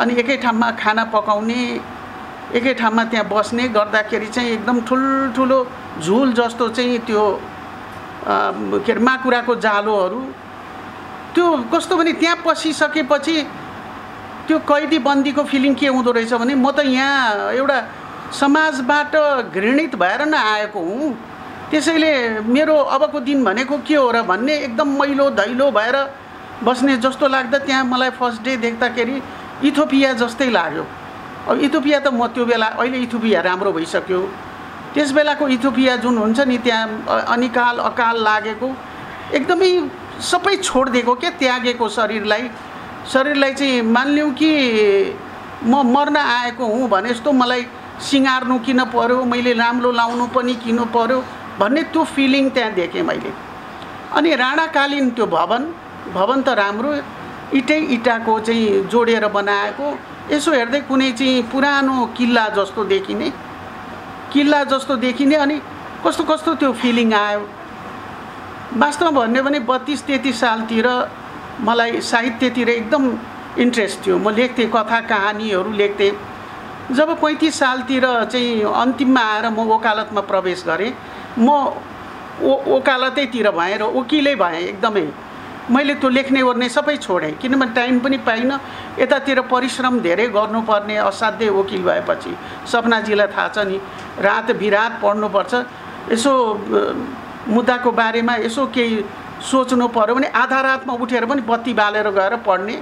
अनि एकै ठाउँमा खाना पकाउने एकै ठाउँमा त्यहाँ बस्ने गर्दाखेरि चाहिँ एकदम ठुल्ठुलो झुल जस्तो चाहिँ त्यो के अरे माकुराको जालोहरू। त्यो कस्तो भने त्यहाँ पसिसकेपछि त्यो कैदी बन्दीको फिलिङ के हुँदो रहेछ भने म त यहाँ एउटा समाजबाट घृणित भएर न आएको हुँ। त्यसैले मेरो अबको दिन भनेको के हो र भन्ने एकदम मैलो दैलो भएर बस्ने जस्तो लाग्दा त्यहाँ मलाई फर्स्ट डे देख्दाखेरि इथोपिया जस्तै लाग्यो। अब इथोपिया त म त्यो बेला अहिले इथोपिया राम्रो भइसक्यो। त्यस बेलाको इथोपिया जुन हुन्छ नि त्यहाँ अनिकाल अकाल लागेको एकदमै सबै छोडिदिएको के त्यागेको शरीरलाई। शरीरलाई चाहिँ मानिलिउँ कि म मर्न आएको हुँ भने जस्तो मलाई सिँगार्नु किन पऱ्यो मैले राम्रो लाउनु पनि किन पऱ्यो भन्ने त्यो फिलिङ त्यहाँ देखेँ मैले। अनि राणाकालीन त्यो भवन भवन त राम्रो इटै इँटाको चाहिँ जोडेर बनाएको। यसो हेर्दै कुनै चाहिँ पुरानो किल्ला जस्तो देखिने। किल्ला जस्तो देखिने अनि कस्तो कस्तो त्यो फिलिङ आयो। वास्तवमा भन्यो भने बत्तिस तेत्तिस सालतिर मलाई साहित्यतिर एकदम इन्ट्रेस्ट थियो। म लेख्थेँ कथा कहानीहरू लेख्थेँ। जब पैँतिस सालतिर चाहिँ अन्तिममा आएर म वकालतमा प्रवेश गरेँ म ओ वकालतैतिर भएँ र वकिलै भएँ एकदमै। मैले त्यो लेख्ने ओर्ने सबै छोडेँ किनभने टाइम पनि पाइनँ। यतातिर परिश्रम धेरै गर्नुपर्ने असाध्यै वकिल भएपछि। सपनाजीलाई थाहा छ नि रात बिरात पढ्नुपर्छ। यसो मुद्दाको बारेमा यसो केही सोच्नु पऱ्यो भने आधा रातमा उठेर पनि बत्ती बालेर गएर पढ्ने।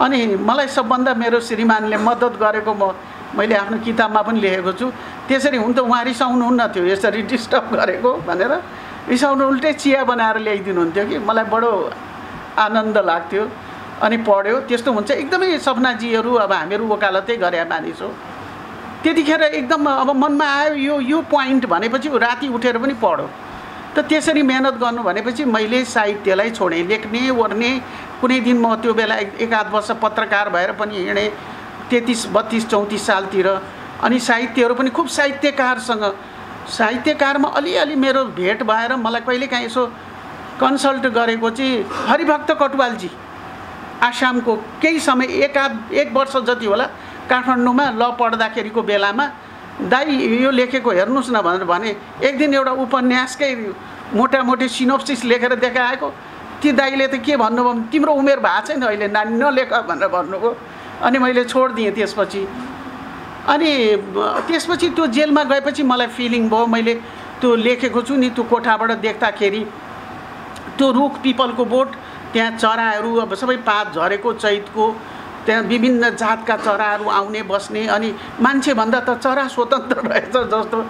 अनि मलाई सबभन्दा मेरो श्रीमानले मद्दत गरेको म मैले आफ्नो किताबमा पनि लेखेको छु। त्यसरी हुन त उहाँ रिसाउनुहुन्न थियो यसरी डिस्टर्ब गरेको भनेर। रिसाउनु उल्टै चिया बनाएर ल्याइदिनुहुन्थ्यो कि? मलाई बडो आनन्द लाग्थ्यो। अनि पढ्यो। त्यस्तो हुन्छ। एकदमै सपनाजीहरू अब हामीहरू वकालतै गरे मानिस हो। त्यतिखेर एकदम अब मनमा आयो यो यो पोइन्ट भनेपछि राति उठेर पनि पढ्यो त त्यसरी मेहनत गर्नु भनेपछि मैले साहित्यलाई छोडेँ। लेख्ने ओर्ने कुनै दिन म त्यो बेला एक आध वर्ष पत्रकार भएर पनि हिँडेँ। तेत्तिस बत्तिस चौतिस सालतिर। अनि साहित्यहरू पनि खुब साहित्यकारसँग साहित्यकारमा अलिअलि मेरो भेट भएर मलाई कहिलेकाहीँ यसो कन्सल्ट गरेको चाहिँ हरिभक्त कटुवालजी आसामको केही समय एक एक वर्ष जति होला काठमाडौँमा ल पढ्दाखेरिको बेलामा दाई यो लेखेको हेर्नुहोस् न भनेर भने एक दिन एउटा उपन्यासकै मोटामोटी सिनोप्सिस लेखेर देखाएको। ती दाईले त के भन्नुभयो भने तिम्रो उमेर भएको छैन अहिले नानी नलेख भनेर भन्नुभयो। अनि मैले छोडिदिएँ त्यसपछि। अनि त्यसपछि त्यो जेलमा गएपछि मलाई फिलिङ भयो। मैले त्यो लेखेको छु नि त्यो कोठाबाट देख्दाखेरि त्यो रुख पिपलको बोट त्यहाँ चराहरू अब सबै पात झरेको चैतको त्यहाँ विभिन्न जातका चराहरू आउने बस्ने अनि मान्छेभन्दा त चरा स्वतन्त्र रहेछ जस्तो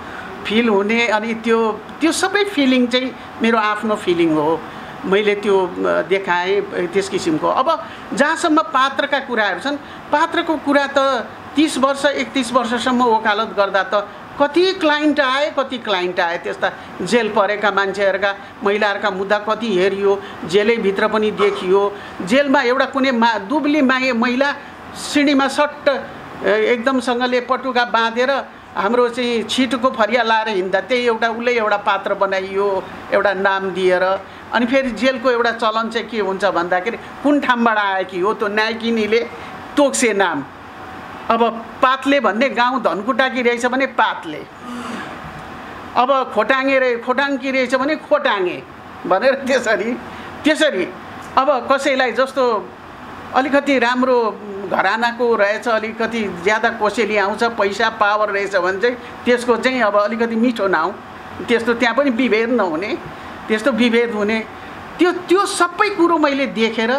फिल हुने अनि त्यो त्यो सबै फिलिङ चाहिँ मेरो आफ्नो फिलिङ हो। मैले त्यो देखाएँ त्यस किसिमको। अब जहाँसम्म पात्रका कुराहरू छन् पात्रको कुरा त तिस वर्ष एकतिस वर्षसम्म वकालत गर्दा त कति क्लाइन्ट आए कति क्लाइन्ट आए? त्यस्ता जेल परेका मान्छेहरूका महिलाहरूका मुद्दा कति हेरियो जेलैभित्र पनि देखियो। जेलमा एउटा कुनै मा दुब्ली मागे महिला सिँढीमा सट्ट एकदमसँगले पटुका बाँधेर हाम्रो चाहिँ छिटोको फरिया लाएर हिँड्दा त्यही एउटा उसले एउटा पात्र बनाइयो एउटा नाम दिएर। अनि फेरि जेलको एउटा चलन चाहिँ के हुन्छ भन्दाखेरि कुन ठाउँबाट आएकी हो त्यो न्यायकिनीले तोक्से नाम। अब पातले भन्ने गाउँ धनकुटाकी रहेछ भने पातले। अब खोटाङ्गे रहे खोटाङ्की रहेछ भने खोटाङ्गे भनेर त्यसरी त्यसरी। अब कसैलाई जस्तो अलिकति राम्रो घरानाको रहेछ अलिकति ज्यादा कोसेली आउँछ पैसा पावर रहेछ भने चाहिँ त्यसको चाहिँ अब अलिकति मिठो नाउँ। त्यस्तो त्यहाँ पनि विभेद नहुने त्यस्तो विभेद हुने। त्यो त्यो सबै कुरो मैले देखेर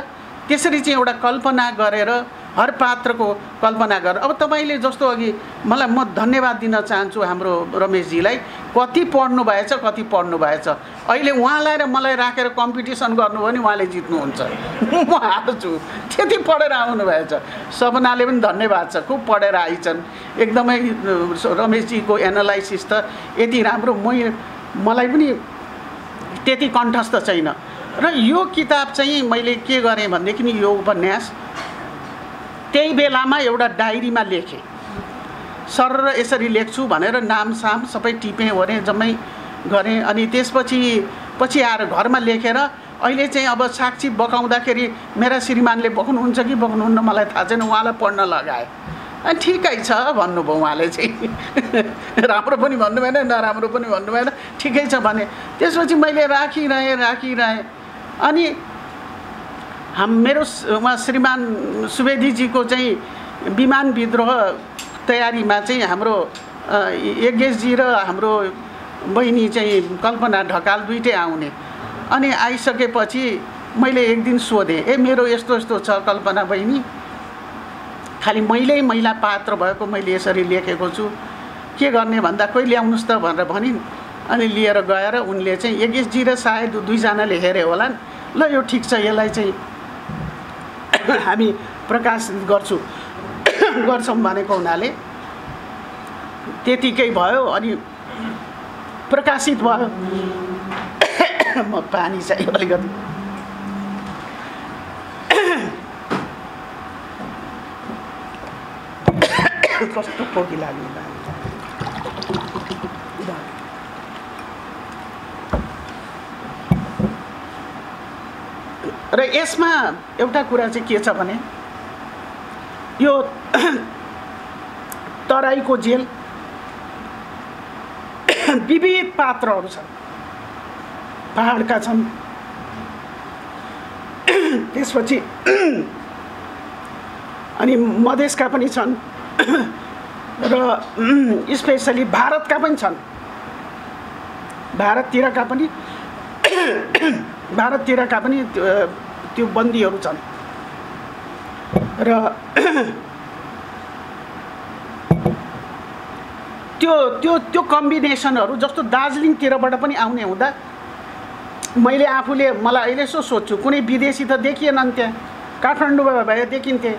त्यसरी चाहिँ एउटा कल्पना गरेर हर पात्रको कल्पना गरेर। अब तपाईँले जस्तो अघि मलाई म धन्यवाद दिन चाहन्छु हाम्रो रमेशजीलाई। कति पढ्नु भएछ कति पढ्नु भएछ। अहिले उहाँलाई र मलाई राखेर कम्पिटिसन गर्नुभयो भने उहाँले जित्नुहुन्छ। म हार्छु त्यति पढेर आउनु भएछ। सपनाले पनि धन्यवाद छ। खुब पढेर आइछन् एकदमै रमेशजीको एनालाइसिस त यति राम्रो। मै मलाई पनि त्यति कण्ठस्थ छैन। र यो किताब चाहिँ मैले के गरेँ भनेदेखि यो उपन्यास त्यही बेलामा एउटा डायरीमा लेखेँ। सर यसरी लेख्छु भनेर नाम साम सबै टिपेँ ओरेँ जम्मै गरेँ अनि त्यसपछि पछि आएर घरमा लेखेर अहिले चाहिँ अब साक्षी बकाउँदाखेरि मेरा श्रीमानले बक्नुहुन्छ कि बक्नुहुन्न मलाई थाहा छैन उहाँलाई पढ्न लगाएँ। अनि ठिकै छ भन्नुभयो उहाँले चाहिँ। राम्रो पनि भन्नु भएन नराम्रो पनि भन्नु भएन ठिकै छ भने। त्यसपछि मैले राखिरहेँ राखिरहेँ। अनि हाम मेरो उहाँ श्रीमान सुवेदीजीको चाहिँ विमान विद्रोह तयारीमा चाहिँ हाम्रो यज्ञेशजी र हाम्रो बहिनी चाहिँ कल्पना ढकाल दुइटै आउने। अनि आइसकेपछि मैले एक दिन सोधेँ ए मेरो यस्तो यस्तो छ कल्पना बहिनी। खालि मैले महिला पात्र भएको मैले यसरी लेखेको छु। के गर्ने भन्दा कोही ल्याउनुहोस् त भनेर भनिन्। अनि लिएर गएर उनले चाहिँ यज्ञेशजी र सायद दुईजनाले हेरे होला ल यो ठिक छ यसलाई चाहिँ हामी प्रकाशित गर्छु। गर्छौँ भनेको हुनाले त्यतिकै भयो अनि प्रकाशित भयो। म पानी चाहिँ अलिकति कस्तो पोकी लाग्नु र यसमा एउटा कुरा चाहिँ के छ भने यो तराईको जेल विविध पात्रहरू छन्। पाहाडका छन्। त्यसपछि अनि मधेसका पनि छन्। र स्पेसली भारतका पनि छन्। भारततिरका पनि भारततिरका पनि त्यो बन्दीहरू छन्। र त्यो त्यो त्यो कम्बिनेसनहरू जस्तो दार्जिलिङतिरबाट पनि आउने हुँदा मैले आफूले मलाई अहिले यसो सोध्छु कुनै विदेशी त देखिएनन् त्यहाँ काठमाडौँमा भए देखिन्थे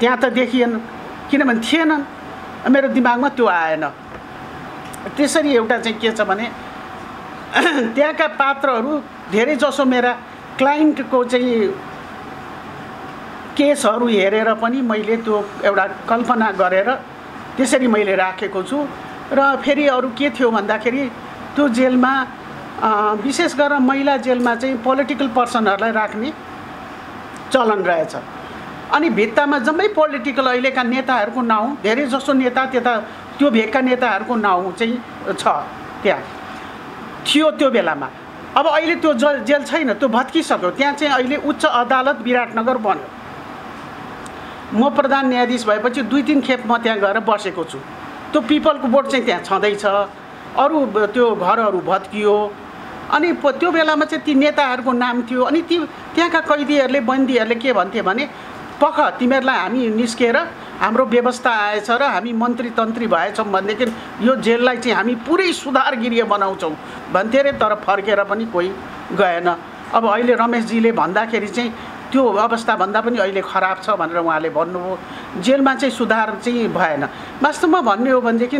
त्यहाँ त देखिएन किनभने थिएनन् मेरो दिमागमा त्यो आएन। त्यसरी एउटा चाहिँ के छ भने त्यहाँका पात्रहरू धेरै जसो मेरा क्लाइन्टको चाहिँ केसहरू हेरेर पनि मैले त्यो एउटा कल्पना गरेर त्यसरी मैले राखेको छु। र फेरि अरू के थियो भन्दाखेरि त्यो जेलमा विशेष गरेर महिला जेलमा चाहिँ पोलिटिकल पर्सनहरूलाई राख्ने चलन रहेछ। अनि भित्तामा जम्मै पोलिटिकल अहिलेका नेताहरूको नाउँ धेरै जसो नेता त्यता त्यो भेगका नेताहरूको नाउँ चाहिँ छ त्यहाँ। थियो त्यो बेलामा। अब अहिले त्यो ज जेल छैन त्यो भत्किसक्यो। त्यहाँ चाहिँ अहिले उच्च अदालत विराटनगर बन्यो। म प्रधान न्यायाधीश भएपछि दुई तिन खेप म त्यहाँ गएर बसेको छु। त्यो पिपलको बोर्ड चाहिँ त्यहाँ छँदैछ। अरू त्यो घरहरू भत्कियो। अनि त्यो बेलामा चाहिँ ती नेताहरूको नाम थियो। अनि ती त्यहाँका कैदीहरूले बन्दीहरूले के भन्थे भने पख तिमीहरूलाई हामी निस्केर हाम्रो व्यवस्था आएछ र हामी मन्त्री तन्त्री भएछौँ भनेदेखि यो जेललाई चाहिँ हामी पुरै सुधारगृह बनाउँछौँ भन्थे अरे तर फर्केर पनि कोही गएन। अब अहिले रमेशजीले भन्दाखेरि चाहिँ त्यो अवस्थाभन्दा पनि अहिले खराब छ भनेर उहाँले भन्नुभयो। जेलमा चाहिँ सुधार चाहिँ भएन। वास्तवमा भन्ने हो भनेदेखि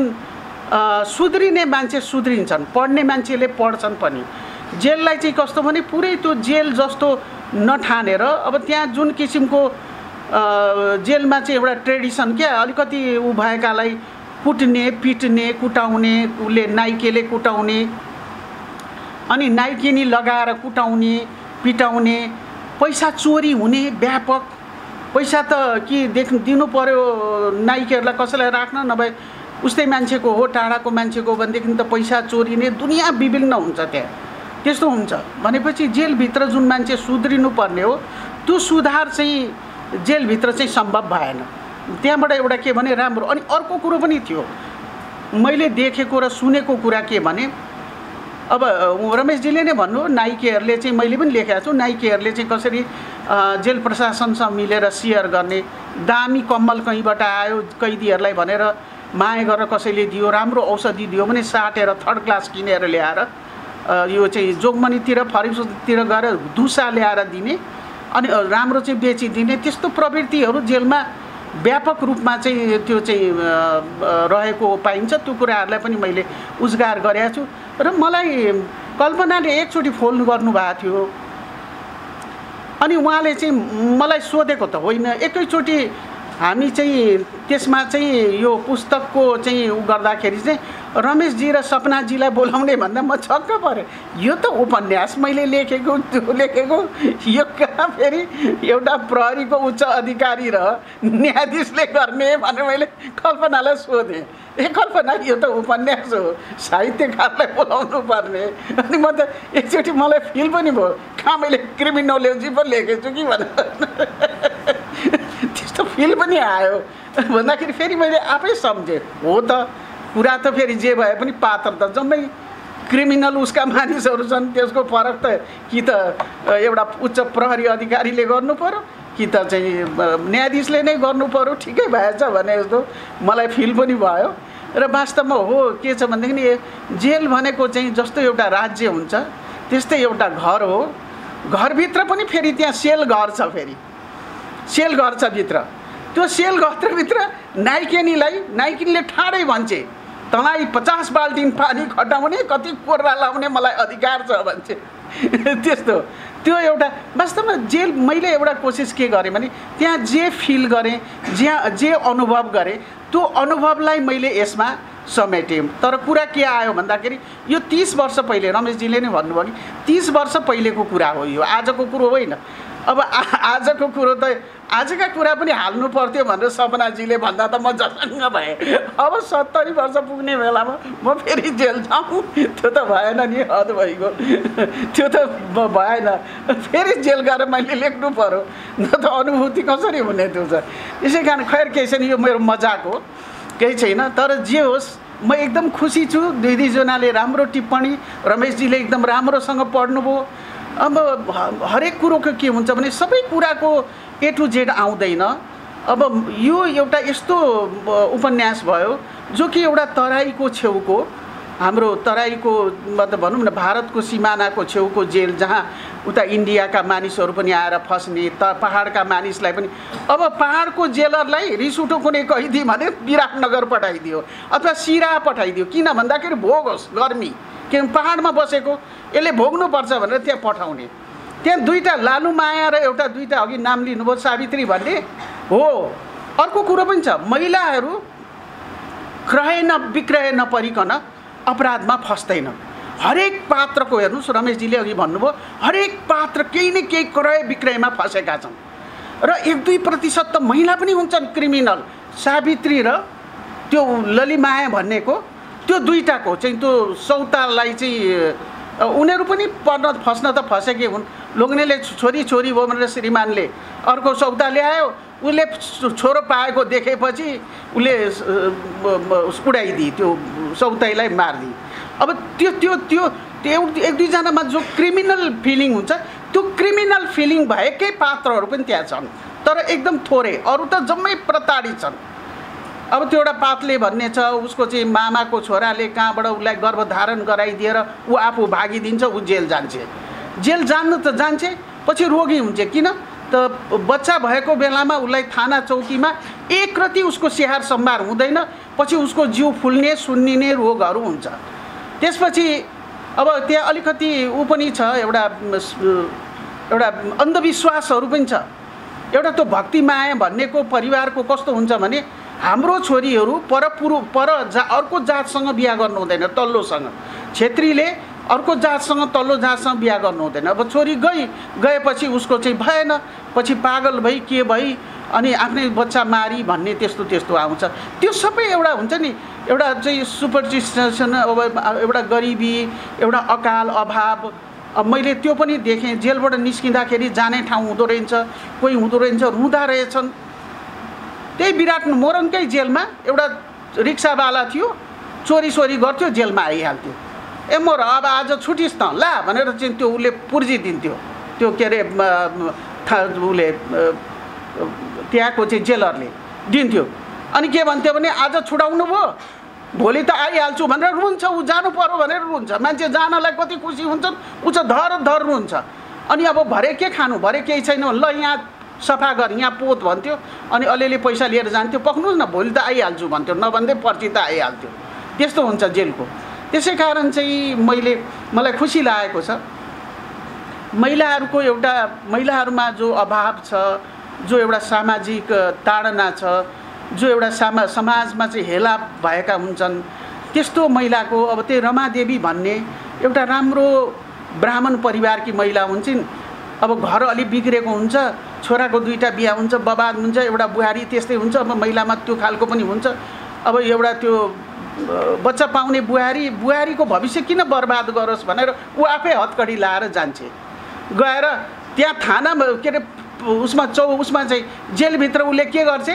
सुध्रिने मान्छे सुध्रिन्छन् पढ्ने मान्छेले पढ्छन् पनि। जेललाई चाहिँ कस्तो भने पुरै त्यो जेल जस्तो नठानेर अब त्यहाँ जुन किसिमको जेलमा चाहिँ एउटा ट्रेडिसन क्या अलिकति ऊ भएकालाई कुट्ने पिट्ने कुटाउने उसले नाइकेले कुटाउने अनि नाइकिनी लगाएर कुटाउने पिटाउने पैसा चोरी हुने व्यापक पैसा त के देख दिनु पऱ्यो नाइकेहरूलाई कसैलाई राख्न नभए उस्तै मान्छेको हो टाढाको मान्छेको भनेदेखि त पैसा चोरिने दुनियाँ विभिन्न हुन्छ त्यहाँ। त्यस्तो हुन्छ। भनेपछि जेलभित्र जुन मान्छे सुध्रिनु पर्ने हो त्यो सुधार चाहिँ जेलभित्र चाहिँ सम्भव भएन। त्यहाँबाट एउटा के भने राम्रो। अनि अर्को कुरो पनि थियो। मैले देखेको र सुनेको कुरा के भने अब रमेशजीले नै भन्नु नाइकेहरूले चाहिँ मैले पनि लेखेको छु। नाइकेहरूले चाहिँ कसरी जेल प्रशासनसँग मिलेर सेयर गर्ने दामी कम्मल कहीँबाट आयो कैदीहरूलाई भनेर माया गरेर कसैले दियो राम्रो औषधि दियो भने साटेर थर्ड क्लास किनेर ल्याएर यो चाहिँ जोगमनीतिर फरेस्टतिर गएर दुसा ल्याएर दिने अनि राम्रो चाहिँ बेचिदिने त्यस्तो प्रवृत्तिहरू जेलमा व्यापक रूपमा चाहिँ त्यो चाहिँ रहेको पाइन्छ। त्यो कुराहरूलाई पनि मैले उजगार गरेको छु। र मलाई कल्पनाले एकचोटि फोन गर्नुभएको थियो। अनि उहाँले चाहिँ मलाई सोधेको त होइन। एकैचोटि हामी चाहिँ त्यसमा चाहिँ यो पुस्तकको चाहिँ उ गर्दाखेरि चाहिँ रमेशजी र सपनाजीलाई बोलाउने भन्दा म छक्क परेँ। यो त उपन्यास मैले लेखेको त्यो लेखेको यो कहाँ फेरि एउटा प्रहरीको उच्च अधिकारी र न्यायाधीशले गर्ने भनेर मैले कल्पनालाई सोधेँ। ए कल्पना यो त उपन्यास हो साहित्यकारलाई बोलाउनु पर्ने। अनि म त एकचोटि मलाई फिल पनि भयो कहाँ मैले क्रिमिनोलोजी पो लेखेको छु कि भनेर। त्यस्तो फिल पनि आयो भन्दाखेरि फेरि मैले आफै सम्झेँ हो त कुरा त फेरि जे भए पनि पात्र त जम्मै क्रिमिनल उसका मानिसहरू छन् त्यसको फरक त कि त एउटा उच्च प्रहरी अधिकारीले गर्नु पऱ्यो कि त चाहिँ न्यायाधीशले नै गर्नु पऱ्यो ठिकै भएछ भने जस्तो मलाई फिल पनि भयो र वास्तवमा हो के छ भनेदेखि जेल भनेको चाहिँ जस्तो एउटा राज्य हुन्छ त्यस्तै एउटा घर हो घरभित्र पनि फेरि त्यहाँ सेल घर छ फेरि सेल घर छ भित्र। त्यो सेल घरभित्र नाइकेनीलाई नाइकिनीले ठाडै भन्छे तँलाई पचास बाल्टिन पानी खटाउने कति कोर्रा लाउने मलाई अधिकार छ भन्छे। त्यस्तो। त्यो एउटा वास्तवमा जे मैले एउटा कोसिस के गरेँ भने त्यहाँ जे फिल गरेँ ज्या जे अनुभव गरेँ त्यो अनुभवलाई मैले यसमा समेटेँ। तर कुरा के आयो भन्दाखेरि यो तिस वर्ष पहिले रमेशजीले नै भन्नुभयो कि तिस वर्ष पहिलेको कुरा हो यो आजको कुरो होइन। अब आजको कुरो त आजका कुरा पनि हाल्नु पर्थ्यो भनेर सपनाजीले भन्दा त म जसङ्ग भएँ। अब सत्तरी वर्ष पुग्ने बेलामा म फेरि जेल जाउँ। त्यो त भएन नि हद भइगयो। त्यो त भएन। फेरि जेल गएर मैले लेख्नु पऱ्यो न त अनुभूति कसरी हुने त्यो छ यसै कारण खैर केही छैन यो मेरो मजाक हो। केही छैन। तर जे होस् म एकदम खुसी छु। दुई दुईजनाले राम्रो टिप्पणी रमेशजीले एकदम राम्रोसँग पढ्नुभयो। अब हरेक कुरोको के हुन्छ भने सबै कुराको ए टु जेड आउँदैन। अब यो एउटा यस्तो उपन्यास भयो जो कि एउटा तराईको छेउको हाम्रो तराईको मतलब भनौँ न भारतको सिमानाको छेउको जेल जहाँ उता इन्डियाका मानिसहरू पनि आएर फस्ने त पाहाडका मानिसलाई पनि अब पाहाडको जेलरलाई रिस उठो कुनै कैदी भने विराटनगर पठाइदियो अथवा सिरा पठाइदियो। किन भन्दाखेरि भोग होस् गर्मी। किन पाहाडमा बसेको यसले भोग्नुपर्छ भनेर त्यहाँ पठाउने। त्यहाँ दुईवटा लालु माया र एउटा दुईवटा अघि नाम लिनुभयो सावित्री भन्ने। हो अर्को कुरो पनि छ। महिलाहरू क्रय न विक्रय नपरिकन अपराधमा फस्दैन। हरेक पात्रको हेर्नुहोस् रमेशजीले अघि भन्नुभयो हरेक पात्र केही न केही क्रय विक्रयमा फँसेका छन्। र एक दुई प्रतिशत त महिला पनि हुन्छन् क्रिमिनल। सावित्री र त्यो ललिमाया भन्नेको त्यो दुईवटाको चाहिँ त्यो सौतालाई चाहिँ उनीहरू पनि पर्न फस्न त फसेकै हुन्। लोग्नेले छोरी छोरी भयो भनेर श्रीमानले अर्को सौता ल्यायो उसले छोरो पाएको देखेपछि उसले उडाइदिए त्यो सौताइलाई मारिदिए। अब त्यो त्यो त्यो त्यो एक दुईजनामा जो क्रिमिनल फिलिङ हुन्छ त्यो क्रिमिनल फिलिङ भएकै पात्रहरू पनि त्यहाँ छन्। तर एकदम थोरै अरू त जम्मै प्रताडित छन्। अब त्यो एउटा पातले भन्ने छ उसको चाहिँ मामाको छोराले कहाँबाट उसलाई गर्भधारण गराइदिएर ऊ आफू भागिदिन्छ ऊ जेल जान्छ। जेल जान्नु त जान्छे पछि रोगी हुन्छ किन? त बच्चा भएको बेलामा उसलाई थाना चौकीमा एक रति उसको स्याहार सम्भार हुँदैन पछि उसको जिउ फुल्ने सुन्निने रोगहरू हुन्छ। त्यसपछि अब त्यहाँ अलिकति ऊ पनि छ एउटा एउटा अन्धविश्वासहरू पनि छ। एउटा त्यो भक्ति माया भन्नेको परिवारको कस्तो हुन्छ भने हाम्रो छोरीहरू पर पुरु पर जा अर्को जातसँग बिहा गर्नु हुँदैन तल्लोसँग। छेत्रीले अर्को जातसँग तल्लो जातसँग बिहा गर्नु हुँदैन। अब छोरी गई गएपछि उसको चाहिँ भएन पछि पागल भई के भई अनि आफ्नै बच्चा मारी भन्ने त्यस्तो त्यस्तो आउँछ। त्यो सबै एउटा हुन्छ नि एउटा चाहिँ सुपरस्टिसन अब एउटा गरिबी एउटा अकाल अभाव। अब मैले त्यो पनि देखेँ जेलबाट निस्किँदाखेरि जाने ठाउँ हुँदो रहेछ कोही हुँदो रहेछ रुँदा रहेछन्। त्यही विराट मोरङकै जेलमा एउटा रिक्सावाला थियो चोरी सोरी गर्थ्यो जेलमा आइहाल्थ्यो। ए मोर अब आज छुटिस् त ला भनेर चाहिँ त्यो उसले पुर्जिदिन्थ्यो। त्यो के अरे उसले त्यहाँको चाहिँ जेलरले दिन्थ्यो। अनि के भन्थ्यो भने आज छुटाउनु भयो। भोलि त आइहाल्छु भनेर रुन्छ। ऊ जानु पर्यो भनेर रुन्छ। मान्छे जानलाई कति खुसी हुन्छन् ऊ चाहिँ धर धर रुन्छ। अनि अब भरे के खानु? भरे केही छैन। ल यहाँ सफा गर यहाँ पोत भन्थ्यो। अनि अलिअलि पैसा लिएर जान्थ्यो। पक्नुहोस् न भोलि त आइहाल्छु भन्थ्यो। नभन्दै पर्ची त आइहाल्थ्यो। त्यस्तो हुन्छ जेलको। त्यसै कारण चाहिँ मैले मलाई खुसी लागेको छ। महिलाहरूको एउटा महिलाहरूमा जो अभाव छ जो एउटा सामाजिक ताडना छ जो एउटा सामा समाजमा चाहिँ हेला भएका हुन्छन् त्यस्तो महिलाको अब त्यही रमादेवी भन्ने एउटा राम्रो ब्राह्मण परिवारकी महिला हुन्छन्। अब घर अलिक बिग्रेको हुन्छ छोराको दुईवटा बिहा हुन्छ बबाद हुन्छ एउटा बुहारी त्यस्तै हुन्छ अब महिलामा त्यो खालको पनि हुन्छ। अब एउटा त्यो बच्चा पाउने बुहारी बुहारीको भविष्य किन बर्बाद गरोस् भनेर ऊ आफै हतकडी लाएर जान्छे। गएर त्यहाँ थानामा के अरे उसमा चौ उसमा चाहिँ जेलभित्र उसले के गर्छ?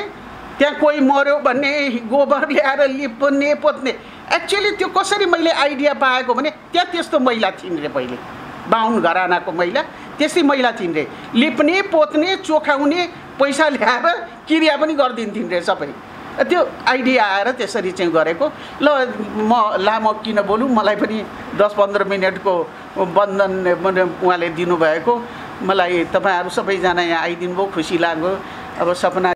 त्यहाँ कोही मऱ्यो भन्ने गोबर ल्याएर लिप्ने पोत्ने। एक्चुअली त्यो कसरी मैले आइडिया पाएको भने त्यहाँ त्यस्तो महिला थिइन् रे पहिले। बाहुन घरानाको महिला त्यस्तै महिला थिइन् रे। लिप्ने पोत्ने चोखाउने पैसा ल्याएर क्रिया पनि गरिदिन्थिन् रे सबै। त्यो आइडिया आएर त्यसरी चाहिँ गरेको। ल म लामो किन बोलौँ? मलाई पनि दस पन्ध्र मिनटको बन्धन उहाँले दिनुभएको। मलाई तपाईँहरू सबैजना यहाँ आइदिनु भयो खुसी लाग्यो। अब सपना